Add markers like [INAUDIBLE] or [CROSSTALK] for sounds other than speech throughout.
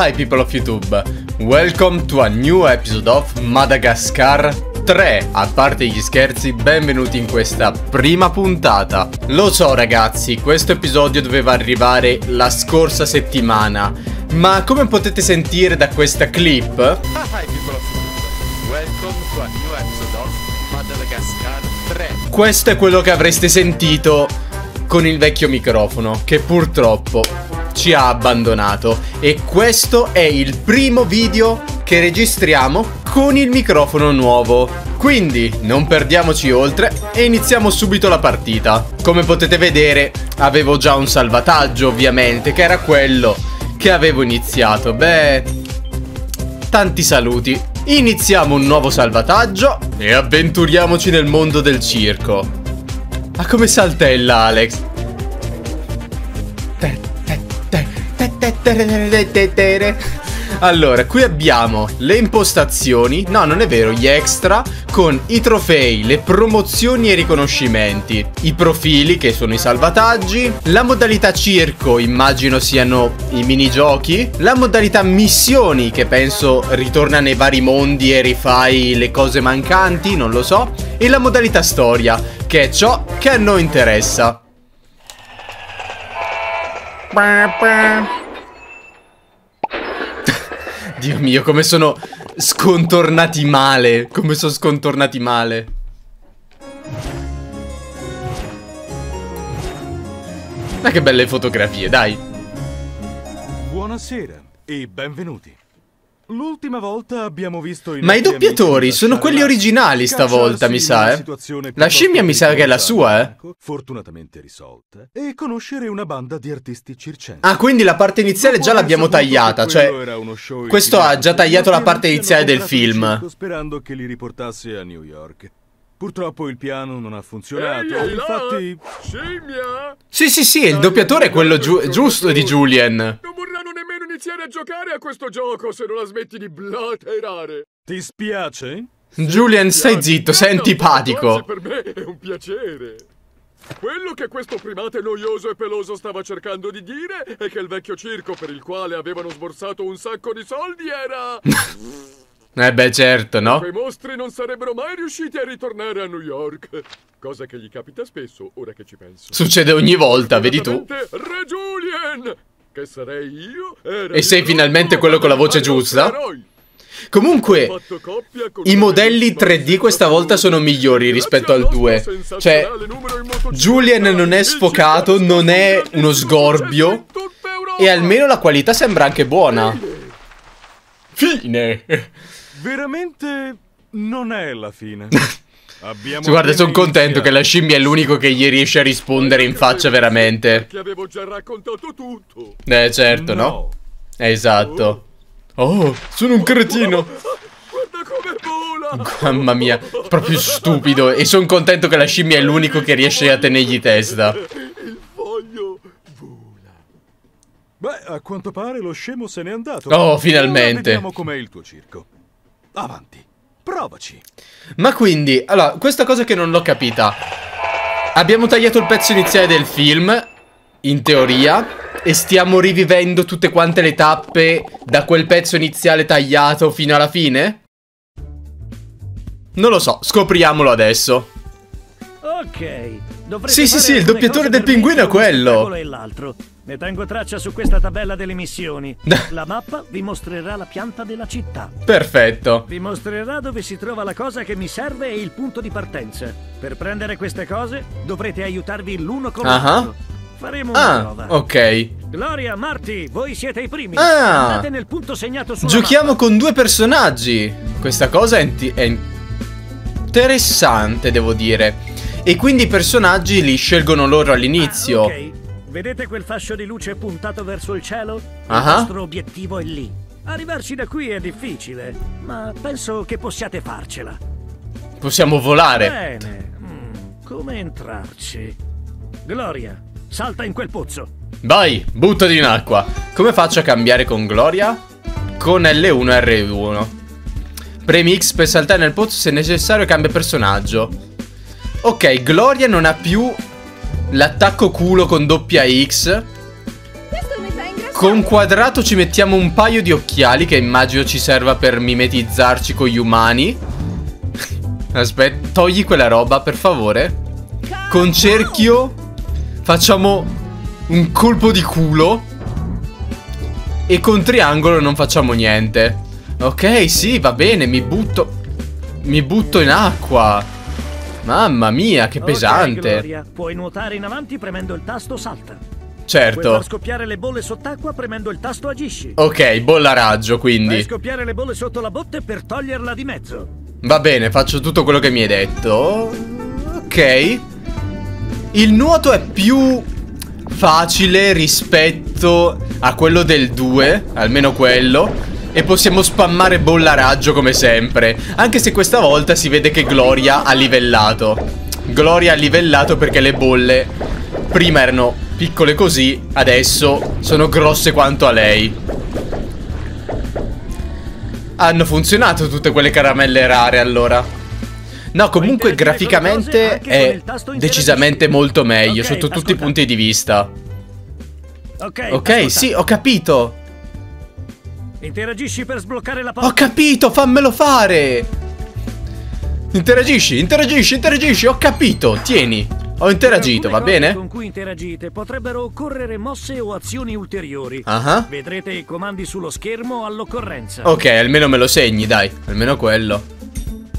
Hi people of YouTube, welcome to a new episode of Madagascar 3 A parte gli scherzi, benvenuti in questa prima puntata. Lo so ragazzi, questo episodio doveva arrivare la scorsa settimana Ma come potete sentire da questa clip? Hi people of YouTube, welcome to a new episode of Madagascar 3 Questo è quello che avreste sentito con il vecchio microfono Che purtroppo ci ha abbandonato e questo è il primo video che registriamo con il microfono nuovo. Quindi non perdiamoci oltre e iniziamo subito la partita. Come potete vedere avevo già un salvataggio ovviamente che era quello che avevo iniziato. Beh, tanti saluti. Iniziamo un nuovo salvataggio e avventuriamoci nel mondo del circo. Ma come saltella Alex? Allora, qui abbiamo le impostazioni, no non è vero, gli extra con i trofei, le promozioni e i riconoscimenti, i profili che sono i salvataggi, la modalità circo immagino siano i minigiochi, la modalità missioni che penso ritorna nei vari mondi e rifai le cose mancanti, non lo so, e la modalità storia che è ciò che a noi interessa. Dio mio, come sono scontornati male. Come sono scontornati male. Ma che belle fotografie, dai. Buonasera e benvenuti. L'ultima volta abbiamo visto i Ma i doppiatori sono quelli originali stavolta, mi sa, eh. La scimmia mi sa che è la sua, eh. Fortunatamente risolta. E conoscere una banda di artisti circensi. Ah, quindi la parte iniziale già l'abbiamo tagliata, cioè... Questo ha già tagliato la parte iniziale del film. Sperando che li riportasse a New York. Purtroppo il piano non ha funzionato, ehi, infatti... Scimmia? Sì, sì, sì, il doppiatore è quello giu giusto di Julian. Iniziare a giocare a questo gioco se non la smetti di blaterare. Ti spiace? Julian, stai zitto, sei antipatico. per me è un piacere. Quello che questo primate noioso e peloso stava cercando di dire è che il vecchio circo per il quale avevano sborsato un sacco di soldi era... [LAUGHS] Eh beh, certo, no? Quei mostri non sarebbero mai riusciti a ritornare a New York. Cosa che gli capita spesso, ora che ci penso. Succede ogni volta, vedi tu. Re Julien! Che sarei io? e sei finalmente quello con la voce giusta? Comunque, i modelli 3D questa volta sono migliori rispetto al 2. Cioè, Julian non è sfocato, non è uno sgorbio. E almeno la qualità sembra anche buona. Fine! Veramente non è la fine. [LAUGHS] Abbiamo sì, guarda, sono contento che la scimmia è l'unico che gli riesce a rispondere in faccia veramente. Che avevo già raccontato tutto. Eh, certo, no? no? Esatto. Oh, sono un cretino. Guarda come vola. Mamma mia, proprio stupido. E sono contento che la scimmia è l'unico che riesce a tenergli testa. Il foglio vola. Beh, a quanto pare lo scemo se n'è andato. Oh, finalmente. Ora vediamo com'è il tuo circo. Avanti, provaci. Ma quindi, allora, questa cosa che non l'ho capita. Abbiamo tagliato il pezzo iniziale del film, in teoria, e stiamo rivivendo tutte quante le tappe da quel pezzo iniziale tagliato fino alla fine? Non lo so, scopriamolo adesso. Ok. Sì, sì, sì, il doppiatore del pinguino è quello. Ne tengo traccia su questa tabella delle missioni. [LAUGHS] La mappa vi mostrerà la pianta della città. Perfetto. Vi mostrerà dove si trova la cosa che mi serve e il punto di partenza. Per prendere queste cose dovrete aiutarvi l'uno con l'altro. Uh -huh. Faremo una ah, prova. ok. Gloria, Marty, voi siete i primi. Ah. Andate nel punto segnato sulla Giochiamo mappa. con due personaggi. Questa cosa è, è interessante, devo dire. E quindi i personaggi li scelgono loro all'inizio. Ah, ok. Vedete quel fascio di luce puntato verso il cielo? Uh -huh. Il nostro obiettivo è lì. Arrivarci da qui è difficile, ma penso che possiate farcela. Possiamo volare. Bene. Mm, come entrarci? Gloria, salta in quel pozzo. Vai, buttati in acqua. Come faccio a cambiare con Gloria? Con L1 e R1. Premi X per saltare nel pozzo se necessario cambia personaggio. Ok, Gloria non ha più L'attacco culo con doppia X Con quadrato ci mettiamo un paio di occhiali che immagino ci serva per mimetizzarci con gli umani. Aspetta, togli quella roba per favore. Con cerchio facciamo un colpo di culo. E con triangolo non facciamo niente. Ok, sì, va bene, mi butto. Mi butto in acqua. Mamma mia, che pesante. Okay, Gloria, puoi nuotare in avanti premendo il tasto salta. Certo. Puoi far scoppiare le bolle sott'acqua premendo il tasto agisci. Ok, bolla raggio, quindi. Puoi scoppiare le bolle sotto la botte per toglierla di mezzo. Va bene, faccio tutto quello che mi hai detto. Ok. Il nuoto è più facile rispetto a quello del 2, almeno quello. E possiamo spammare bolla raggio come sempre Anche se questa volta si vede che Gloria ha livellato. Gloria ha livellato perché le bolle Prima erano piccole così Adesso sono grosse quanto a lei. Hanno funzionato tutte quelle caramelle rare allora. No comunque graficamente è decisamente molto meglio Sotto tutti i punti di vista. Ok, sì, ho capito Interagisci per sbloccare la porta. Ho capito, fammelo fare. Interagisci, interagisci, interagisci, ho capito. Tieni. Ho interagito, va bene? con cui interagite potrebbero occorrere mosse o azioni ulteriori. Uh -huh. Vedrete i comandi sullo schermo all'occorrenza. Ok, almeno me lo segni, dai. Almeno quello.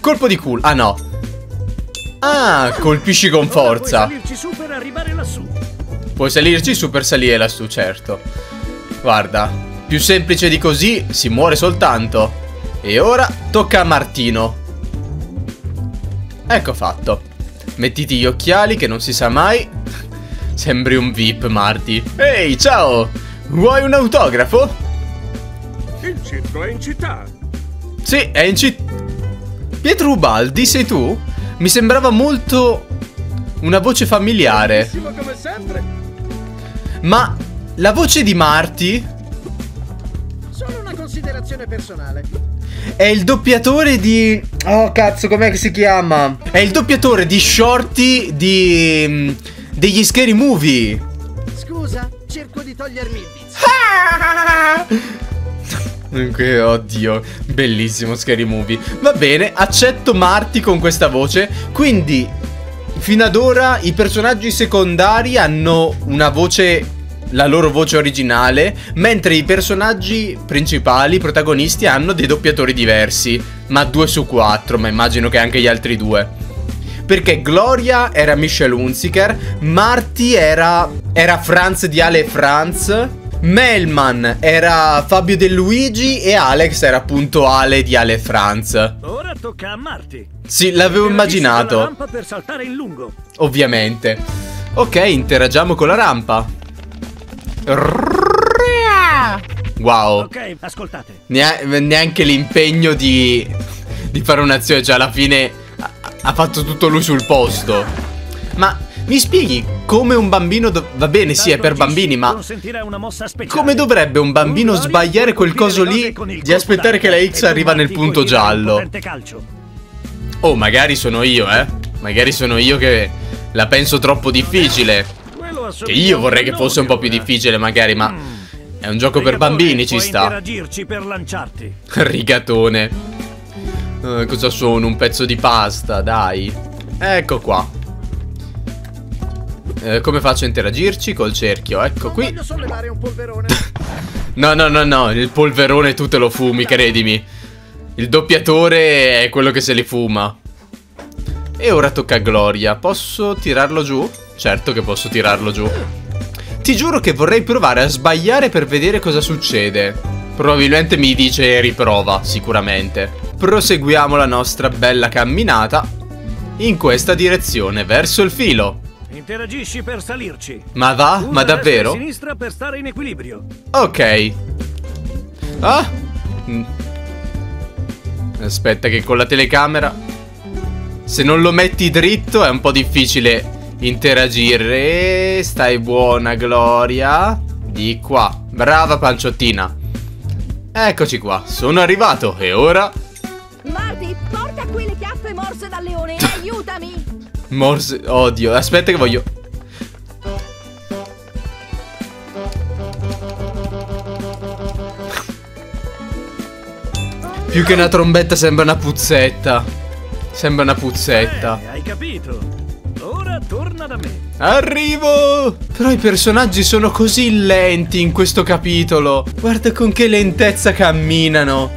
Colpo di culo. Ah, no. Ah, colpisci con forza. Puoi salirci su per arrivare lassù. Puoi salirci su per salire lassù, certo. Guarda, più semplice di così si muore soltanto. E ora tocca a Martino. Ecco fatto. Mettiti gli occhiali che non si sa mai. [LAUGHS] Sembri un VIP, Marty. Ehi, ciao! Vuoi un autografo? Il centro è in città. Sì, è in città. Pietro Ubaldi, sei tu? Mi sembrava molto una voce familiare. Come sempre. Ma la voce di Marty considerazione personale. È il doppiatore di... Oh cazzo, com'è che si chiama? È il doppiatore di Shorty di... Mm, degli Scary Movie. Scusa, cerco di togliermi il vizio. Oddio, bellissimo Scary Movie. Va bene, accetto Marty con questa voce. Quindi, fino ad ora i personaggi secondari hanno una voce la loro voce originale, mentre i personaggi principali, i protagonisti, hanno dei doppiatori diversi, ma due su quattro, ma immagino che anche gli altri due. Perché Gloria era Michelle Hunziker, Marty era, era Franz di Ale Franz, Melman era Fabio De Luigi e Alex era appunto Ale di Ale Franz. Ora tocca a Marty. Sì, l'avevo immaginato. La rampa per saltare in lungo. Ovviamente. Ok, interagiamo con la rampa. Wow. Ok, ascoltate. neanche l'impegno di, di fare un'azione, cioè alla fine ha, fatto tutto lui sul posto. Ma mi spieghi come un bambino va bene, sì, è per bambini, ma come dovrebbe un bambino sbagliare quel coso lì di aspettare che la X arriva nel punto giallo? Oh, magari sono io, eh? Magari sono io che la penso troppo difficile. Che io vorrei che fosse un po' più difficile magari, ma... È un gioco per bambini, ci sta. [LAUGHS] Rigatone. Uh, cosa sono? Un pezzo di pasta, dai. Ecco qua. Uh, come faccio a interagirci? Col cerchio, ecco qui. [LAUGHS] No, no, no, no. Il polverone tu te lo fumi, credimi. Il doppiatore è quello che se li fuma. E ora tocca a Gloria. Posso tirarlo giù? Certo che posso tirarlo giù. Ti giuro che vorrei provare a sbagliare per vedere cosa succede. Probabilmente mi dice riprova, sicuramente. Proseguiamo la nostra bella camminata in questa direzione, verso il filo. Interagisci per salirci. Ma va? Usa Ma davvero? sinistra per stare in equilibrio. Ok. Ah? Mm. Aspetta che con la telecamera se non lo metti dritto è un po' difficile interagire. Stai buona, Gloria. Di qua. Brava panciottina. Eccoci qua, sono arrivato e ora... Marty, porta qui le chiappe morse dal leone [LAUGHS] aiutami! morse... Oddio, aspetta che voglio... Più che una trombetta sembra una puzzetta. Sembra una puzzetta. Eh, hai capito? Ora torna da me. Arrivo! Però i personaggi sono così lenti in questo capitolo. Guarda con che lentezza camminano.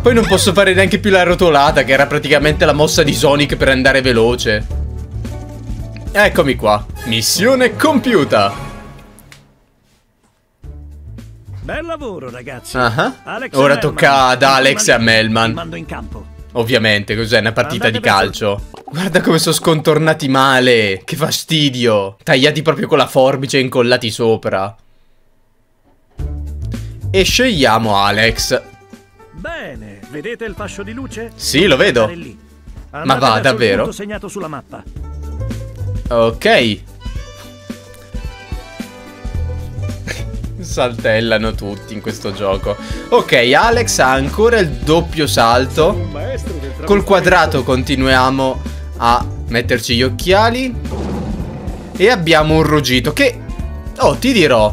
Poi non posso fare neanche più la rotolata, che era praticamente la mossa di Sonic per andare veloce. Eccomi qua. Missione compiuta. Bel lavoro, ragazzi. Uh -huh. Ora tocca ad Alex e a Melman. Mando in campo. Ovviamente, cos'è una partita Andate di calcio? Guarda come sono scontornati male. Che fastidio. Tagliati proprio con la forbice e incollati sopra. E scegliamo Alex. Bene, vedete il fascio di luce? Sì, lo vedo. Ma va, davvero? punto segnato sulla mappa. Ok. Saltellano tutti in questo gioco. Ok, Alex ha ancora il doppio salto. Col quadrato continuiamo a metterci gli occhiali. E abbiamo un ruggito che... Oh, ti dirò.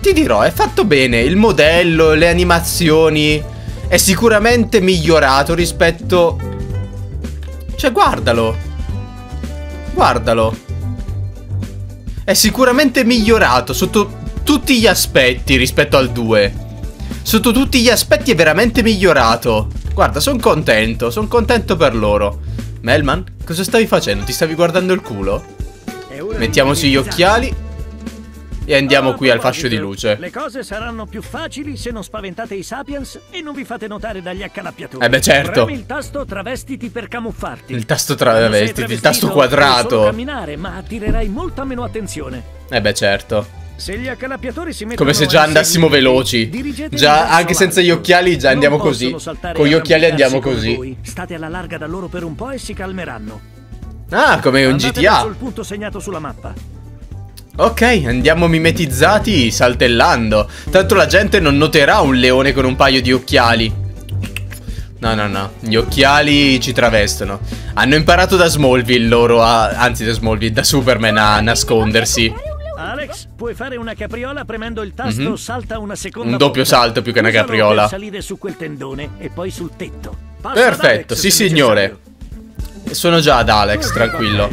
Ti dirò, è fatto bene. Il modello, le animazioni... È sicuramente migliorato rispetto... Cioè, guardalo. Guardalo. È sicuramente migliorato sotto tutti gli aspetti rispetto al 2. Sotto tutti gli aspetti è veramente migliorato. Guarda, sono contento, sono contento per loro. Melman, cosa stavi facendo? Ti stavi guardando il culo? Mettiamoci gli occhiali e andiamo qui al fascio di luce. Le cose saranno più facili se non spaventate i sapiens e non vi fate notare dagli accalappiatori. Eh beh, certo. Premi il tasto travestiti per camuffarti. Il tasto travestiti, il tasto quadrato. camminare, ma attirerai molta meno attenzione. Eh beh, certo. Se gli accalappiatori si mettono Come se già andassimo veloci. Già, anche senza gli occhiali, già Non andiamo così. Con gli occhiali andiamo così. State alla larga da loro per un po' e si calmeranno. Ah, come un GTA. il punto segnato sulla mappa. Ok, andiamo mimetizzati saltellando. Tanto la gente non noterà un leone con un paio di occhiali. No, no, no. Gli occhiali ci travestono. Hanno imparato da Smallville loro a... Anzi, da Smallville, da Superman a nascondersi. Alex, puoi fare una capriola premendo il tasto Mhm. salta una seconda Un doppio volta. salto più che una capriola. Salire su quel tendone e poi sul tetto. Passa Perfetto, Alex sì signore. necessario. Sono già ad Alex, tranquillo.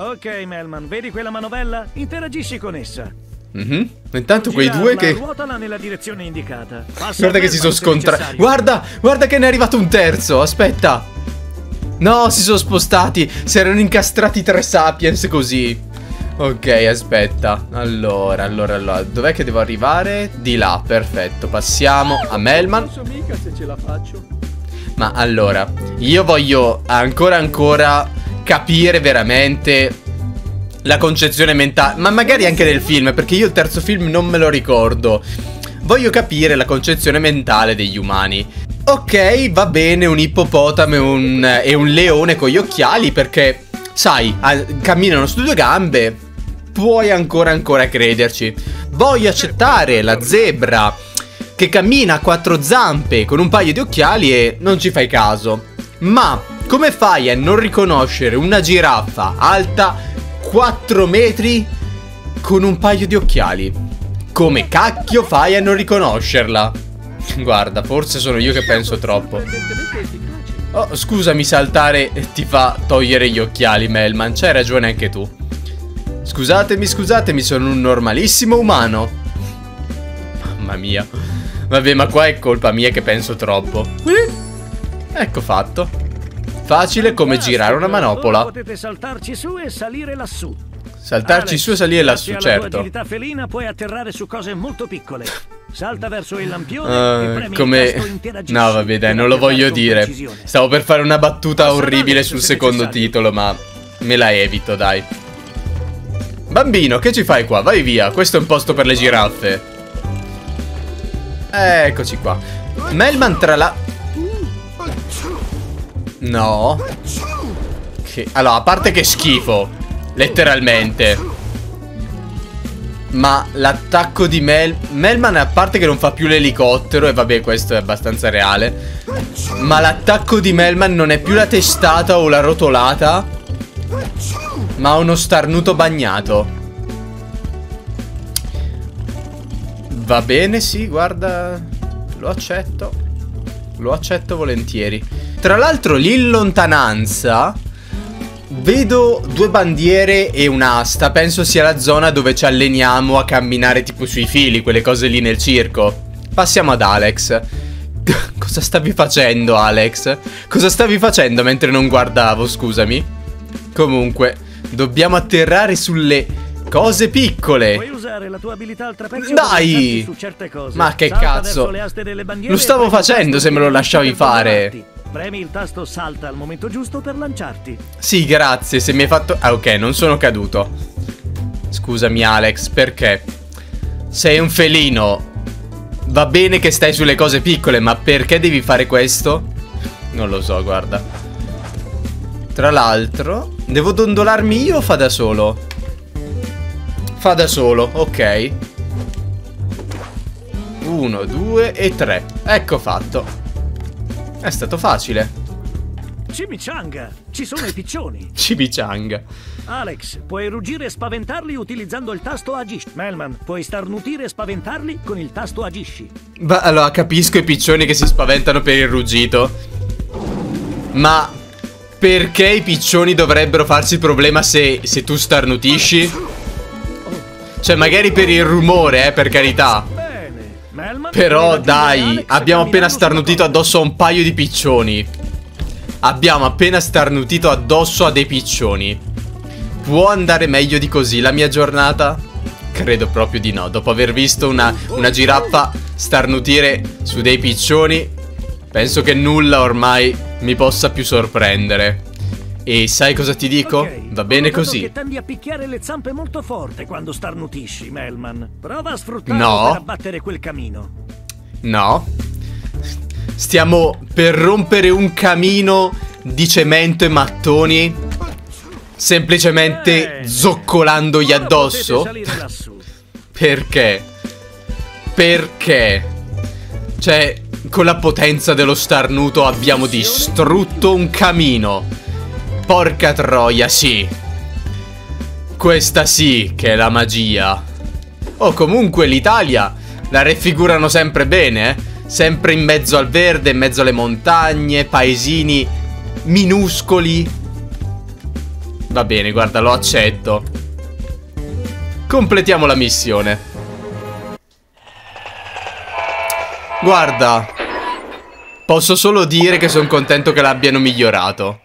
Ok, Melman, vedi quella manovella? Interagisci con essa. Mhm. Intanto quei Girarla, due che... Ruotala nella direzione indicata. Passa Guarda che si sono scontrati. Guarda, guarda che ne è arrivato un terzo. Aspetta. No, si sono spostati. Si erano incastrati tre sapiens così. Ok, aspetta. Allora, allora, allora. Dov'è che devo arrivare? Di là, perfetto. Passiamo a Melman. Non so mica se ce la faccio. Ma allora, io voglio ancora ancora capire veramente la concezione mentale, ma magari anche del film, perché io il terzo film non me lo ricordo. Voglio capire la concezione mentale degli umani. Ok, va bene, un ippopotamo e un, e un leone con gli occhiali, perché, sai, camminano su due gambe, puoi ancora ancora crederci. Voglio accettare la zebra che cammina a quattro zampe con un paio di occhiali e non ci fai caso. Ma come fai a non riconoscere una giraffa alta 4 metri con un paio di occhiali? Come cacchio fai a non riconoscerla? [LAUGHS] Guarda, forse sono io che penso troppo. Oh, scusami, saltare ti fa togliere gli occhiali, Melman. C'hai ragione anche tu. Scusatemi, scusatemi, sono un normalissimo umano. Mamma mia. Vabbè, ma qua è colpa mia che penso troppo. Ecco fatto. Facile come girare una manopola. potete saltarci su e salire lassù. Saltarci Alex, su e salire lassù, certo. agilità felina puoi atterrare su cose molto piccole. Salta verso il lampione premi il come... No, vabbè, dai, non lo voglio dire. Stavo per fare una battuta orribile sul se secondo titolo, ma me la evito, dai. Bambino, che ci fai qua? Vai via, questo è un posto per le giraffe. Eccoci qua. Melman tra la... No. Che... Allora, a parte che schifo. Letteralmente. Ma l'attacco di Mel... Melman a parte che non fa più l'elicottero e vabbè questo è abbastanza reale Ma l'attacco di Melman non è più la testata o la rotolata Ma uno starnuto bagnato Va bene sì guarda lo accetto. Lo accetto volentieri. Tra l'altro lì in lontananza vedo due bandiere e un'asta. Penso sia la zona dove ci alleniamo a camminare tipo sui fili, quelle cose lì nel circo. Passiamo ad Alex. [LAUGHS] Cosa stavi facendo, Alex? Cosa stavi facendo mentre non guardavo, scusami? Comunque, dobbiamo atterrare sulle cose piccole. Puoi usare la tua abilità al trapezio Dai! Ma che Salta cazzo? Lo stavo facendo se me lo lasciavi fare. Premi il tasto salta al momento giusto per lanciarti. Sì, grazie, se mi hai fatto... Ah, ok, non sono caduto. Scusami, Alex, perché? Sei un felino. Va bene che stai sulle cose piccole, ma perché devi fare questo? Non lo so, guarda. Tra l'altro, devo dondolarmi io o fa da solo? Fa da solo, ok. Uno, due e tre. Ecco fatto. È stato facile. Chimichanga! Ci sono i piccioni. [LAUGHS] Chimichanga. Alex, puoi ruggire e spaventarli utilizzando il tasto agisci. Melman, puoi starnutire e spaventarli con il tasto agisci. Ma allora capisco i piccioni che si spaventano per il ruggito. Ma perché i piccioni dovrebbero farsi problema se, se tu starnutisci? Cioè magari per il rumore, eh, per carità. Però dai, abbiamo appena starnutito addosso a un paio di piccioni. Abbiamo appena starnutito addosso a dei piccioni. Può andare meglio di così la mia giornata? Credo proprio di no. Dopo aver visto una, una giraffa starnutire su dei piccioni, penso che nulla ormai mi possa più sorprendere. E sai cosa ti dico? Ok, Va bene così. che tendi a picchiare le zampe molto forte quando starnutisci, Melman. Prova a sfruttarlo No. per abbattere quel camino. No. Stiamo per rompere un camino di cemento e mattoni. Semplicemente Bene. zoccolandogli addosso. [LAUGHS] Perché? Perché? Cioè, con la potenza dello starnuto abbiamo distrutto un camino. Porca troia, sì. Questa sì che è la magia. Oh, comunque l'Italia la raffigurano sempre bene, eh? Sempre in mezzo al verde, in mezzo alle montagne, paesini minuscoli. Va bene, guarda, lo accetto. Completiamo la missione. Guarda, posso solo dire che sono contento che l'abbiano migliorato.